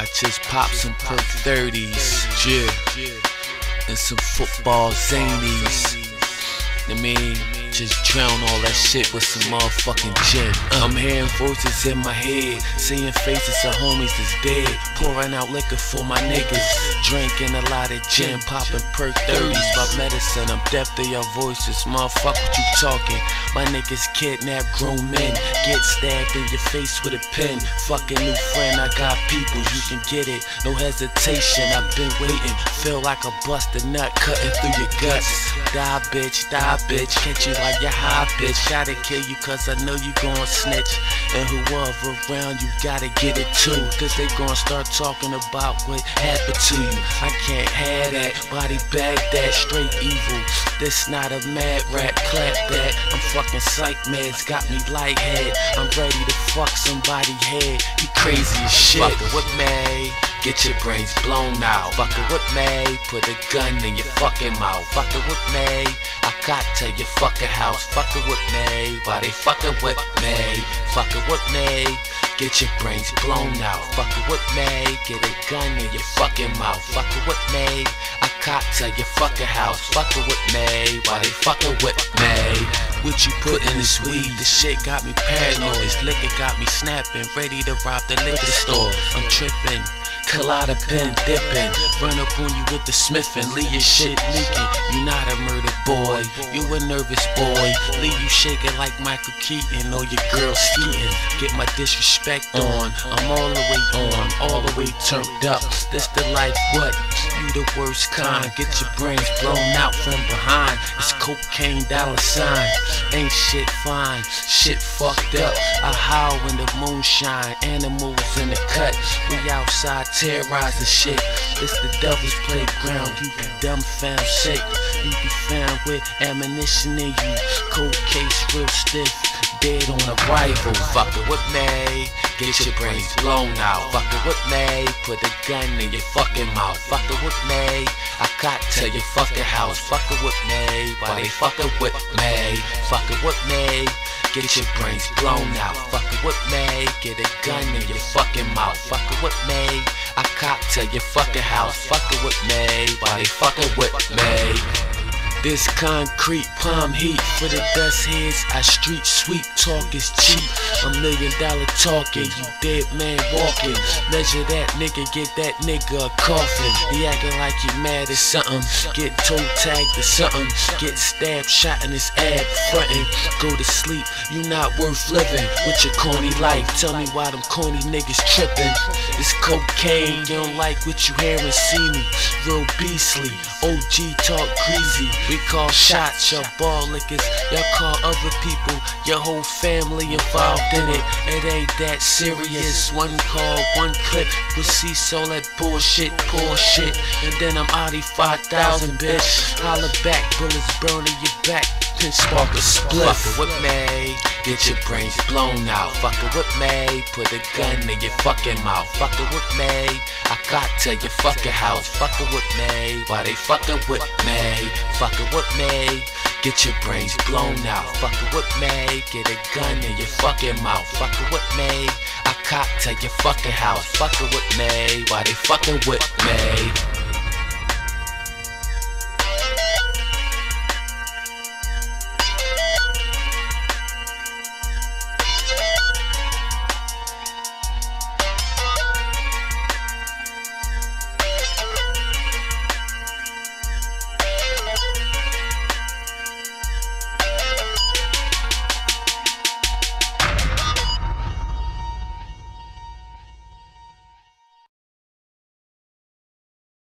I just popped some perk 30s, yeah, and some football zanies. I mean, just drown all that shit with some motherfucking gin. I'm hearing voices in my head, seeing faces of homies that's dead. Pouring out liquor for my niggas, drinking a lot of gin, popping perk 30s by medicine. I'm deaf to your voices, motherfucker, what you talking? My niggas kidnap grown men, get stabbed in your face with a pen. Fucking new friend, I got people, you can get it, no hesitation. I've been waiting, feel like a busted nut cutting through your guts. Die, bitch, die, bitch, can't you like you're high, bitch. Gotta kill you, cause I know you gon' snitch. And whoever around you gotta get it too, cause they gon' start talking about what happened to you. I can't have that, body bag that, straight evil. This not a mad rap, clap that. I'm fucking psych meds, got me lighthead. I'm ready to fuck somebody head. You crazy as shit. Fuckin' with me. Get your brains blown out. Fuckin' with me. Put a gun in your fucking mouth. Fuckin' with me. I got to your fucking house. Fuckin' with me. Why they fucking with me? Fuckin' with me. Get your brains blown out. Fuckin' with me. Get a gun in your fucking mouth. Fuckin' with me. I got to your fucking house. Fuckin' with me. Why they fucking with me? What you put in this weed? This shit got me paranoid. This liquor got me snapping. Ready to rob the liquor store. I'm tripping. Colada pen dipping, run up on you with the smith and leave your shit leaking. You not a murder boy, you a nervous boy. Leave you shaking like Michael Keaton or your girl skeeting. Get my disrespect on, I'm all the way on, all the way turned up. This the life, what? You the worst kind. Get your brains blown out from behind. It's cocaine dollar sign. Ain't shit fine, shit fucked up. I howl when the moon shine. Animals in the cut, we outside terrorizing shit. This the devil's playground. You be dumb found sick. You be found with ammunition in you. Cold case real stiff. Dead on arrival. Fuckin' with me. Get your brains blown out. Fuckin' with me. Put a gun in your fucking mouth. Fuckin' with me. I got to your fucking house. Fuckin' with me. Why they fuckin' with me? Fuckin' with me. Get your brains blown out. Fuckin' with me. Get a gun in your fucking mouth. Fuckin' with me. I cop to your fucking house. Fuckin' with me. Why they fuckin' with me? This concrete palm heat for the dust heads. I street sweep talk is cheap. A million dollar talking, you dead man walking. Measure that nigga, get that nigga a coffin. He acting like he mad at something. Get toe tagged or something. Get stabbed, shot in his ab, frontin'. Go to sleep, you not worth living with your corny life. Tell me why them corny niggas trippin'. It's cocaine, you don't like what you hear and see me. Real beastly, OG talk greasy. We call shots, your ball lickers. Y'all call other people, your whole family involved in it. It ain't that serious. One call, one clip. We see all that bullshit, poor shit. And then I'm Audi 5000, bitch. Holla back, bullets burning your back. Pin spark a split. Fuckin' with me, get your brains blown out. Fuckin' with me, put a gun in your fucking mouth. Fuckin' with me, I got to your fucking house. Fuckin' with me, why they fuckin' with me? Fuckin' with me, get your brains blown out. Fuckin' with me, get a gun in your fucking mouth. Fuckin' with me, I cop to your fucking house. Fuckin' with me, why they fuckin' with me?